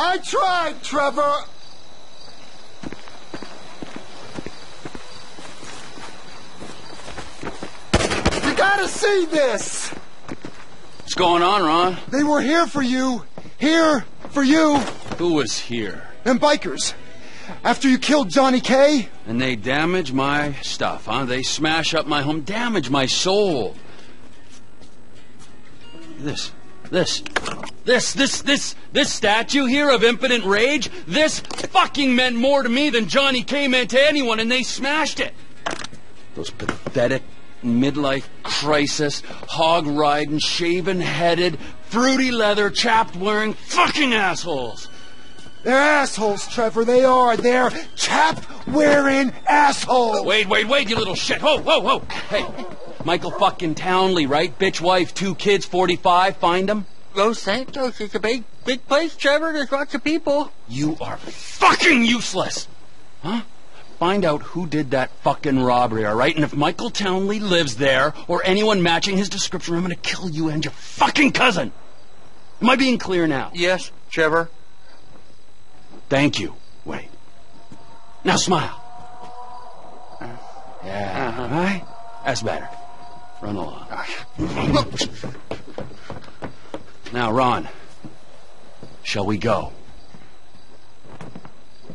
I tried, Trevor. You gotta see this. What's going on, Ron? They were here for you. Here for you. Who was here? Them bikers. After you killed Johnny K. And they damage my stuff, huh? They smash up my home, damage my soul. This, this, this, this, this, this statue here of impotent rage, this fucking meant more to me than Johnny K meant to anyone, and they smashed it. Those pathetic midlife crisis, hog riding, shaven headed, fruity leather, chapped wearing fucking assholes. They're assholes, Trevor. They are. They're chap wearing assholes. Wait, wait, wait, you little shit. Whoa, whoa, whoa. Hey, Michael fucking Townley, right? Bitch wife, two kids, 45. Find him. Los Santos is a big, big place, Trevor. There's lots of people. You are fucking useless. Huh? Find out who did that fucking robbery, all right? And if Michael Townley lives there or anyone matching his description, I'm gonna kill you and your fucking cousin. Am I being clear now? Yes, Trevor. Thank you. Wait. Now smile. Yeah. Uh-huh. All right? That's better. Run along. now, Ron, shall we go?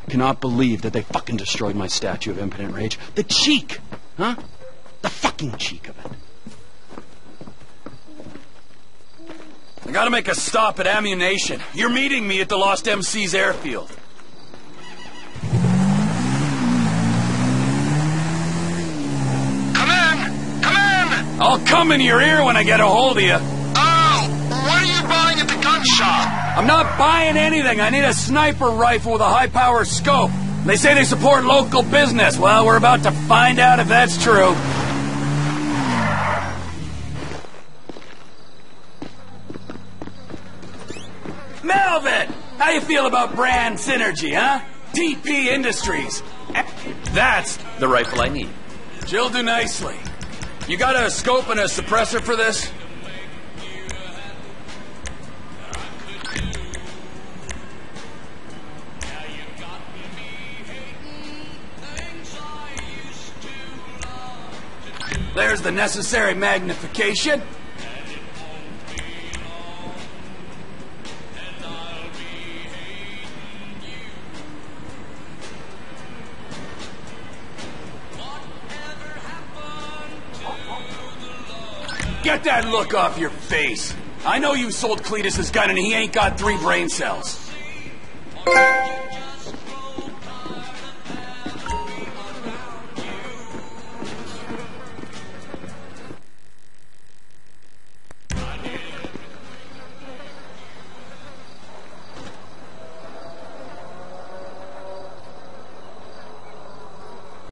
Cannot believe that they fucking destroyed my statue of impotent rage. The cheek! Huh? The fucking cheek of it. I gotta make a stop at Ammu-Nation. You're meeting me at the Lost MC's airfield. I'll come in your ear when I get a hold of you. Oh, what are you buying at the gun shop? I'm not buying anything. I need a sniper rifle with a high power scope. They say they support local business. Well, we're about to find out if that's true. Melvin! How you feel about brand synergy, huh? TP Industries. That's The rifle I need. She'll do nicely. You got a scope and a suppressor for this? There's the necessary magnification. Get that look off your face. I know you sold Cletus's gun and he ain't got three brain cells.